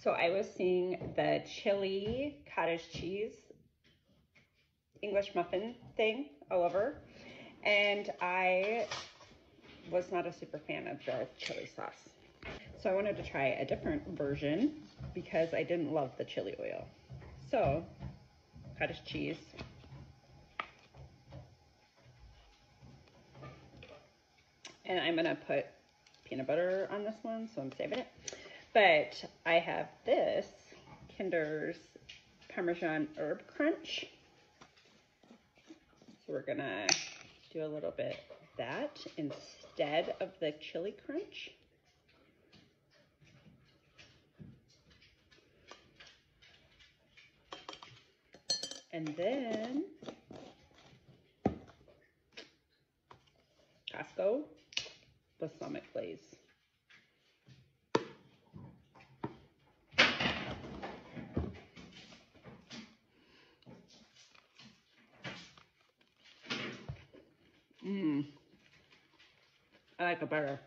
So I was seeing the chili cottage cheese English muffin thing all over. And I was not a super fan of the chili sauce. So I wanted to try a different version because I didn't love the chili oil. So, cottage cheese. And I'm gonna put peanut butter on this one, so I'm saving it. But I have this Kinder's Parmesan Herb Crunch. So we're gonna do a little bit of that instead of the chili crunch. And then Costco balsamic glaze. Mmm. I like it better.